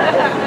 Ha ha ha!